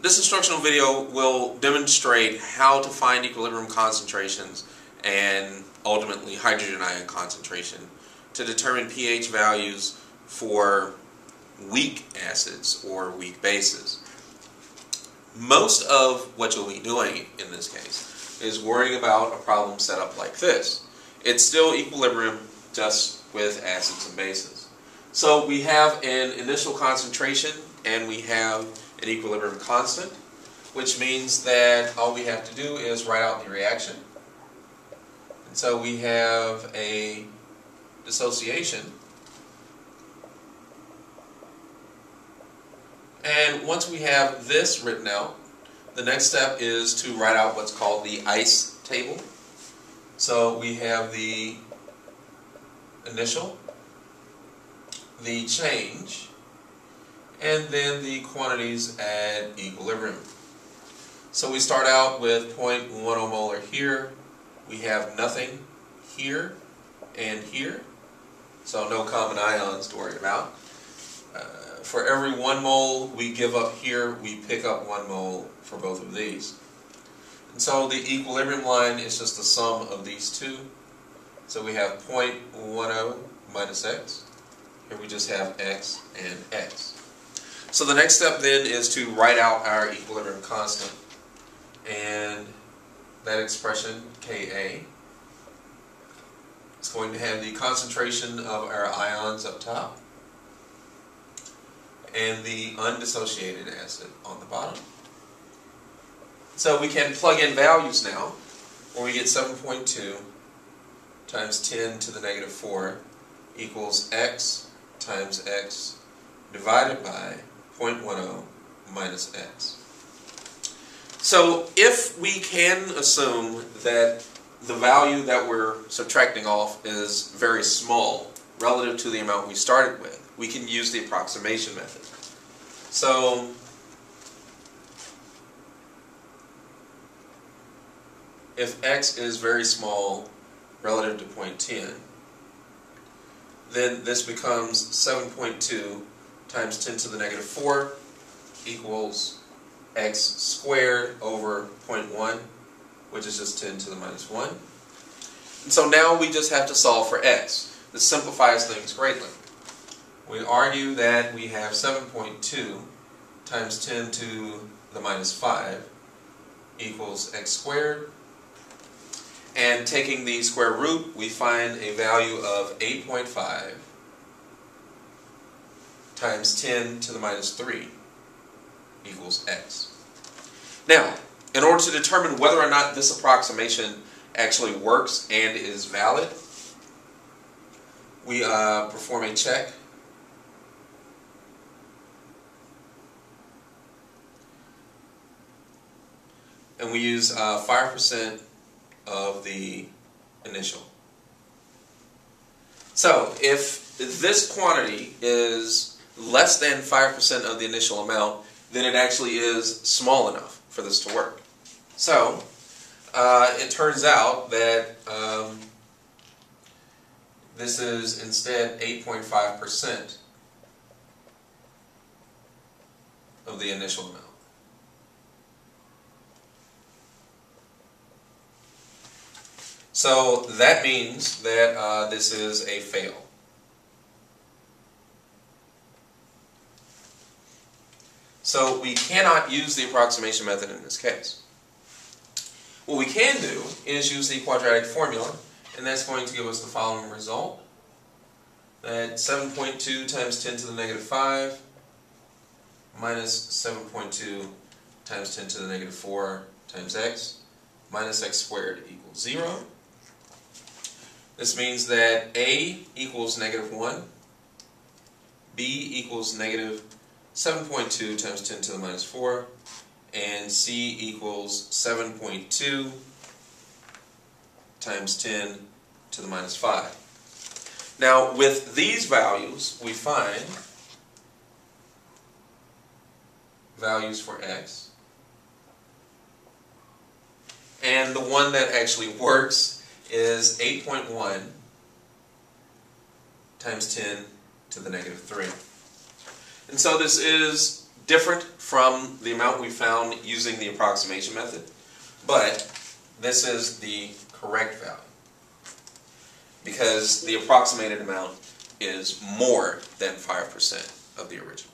This instructional video will demonstrate how to find equilibrium concentrations and ultimately hydrogen ion concentration to determine pH values for weak acids or weak bases. Most of what you'll be doing in this case is worrying about a problem set up like this. It's still equilibrium just with acids and bases. So we have an initial concentration and we have an equilibrium constant, which means that all we have to do is write out the reaction. And so we have a dissociation. And once we have this written out, the next step is to write out what's called the ice table. So we have the initial, the change, and then the quantities at equilibrium. So we start out with 0.10 molar here, we have nothing here and here, so no common ions to worry about. Uh, for every one mole we give up here, we pick up one mole for both of these. And so the equilibrium line is just the sum of these two. So we have 0.10 minus x. Here we just have x and x. So the next step then is to write out our equilibrium constant. And that expression, Ka, is going to have the concentration of our ions up top and the undissociated acid on the bottom. So we can plug in values now, where we get 7.2 times 10 to the negative 4 equals x times x divided by 0.10 minus x. So if we can assume that the value that we're subtracting off is very small relative to the amount we started with, we can use the approximation method. So if x is very small relative to 0.10, then this becomes 7.2 times 10 to the negative 4 equals x squared over 0.1, which is just 10 to the minus 1. And so now we just have to solve for x. This simplifies things greatly. We argue that we have 7.2 times 10 to the minus 5 equals x squared. And taking the square root, we find a value of 8.5 times 10 to the minus 3 equals x. Now, in order to determine whether or not this approximation actually works and is valid, we uh, perform a check and we use 5% uh, of the initial. So if this quantity is less than 5% of the initial amount, then it actually is small enough for this to work. So uh, it turns out that um, this is instead 8.5% of the initial amount. So that means that uh, this is a fail. So we cannot use the approximation method in this case. What we can do is use the quadratic formula, and that's going to give us the following result. That 7.2 times 10 to the negative 5 minus 7.2 times 10 to the negative 4 times x minus x squared equals 0. This means that A equals negative 1, B equals negative 7.2 times 10 to the minus 4, and C equals 7.2 times 10 to the minus 5. Now, with these values, we find values for x. And the one that actually works is 8.1 times 10 to the negative 3. And so this is different from the amount we found using the approximation method, but this is the correct value. Because the approximated amount is more than five percent of the original.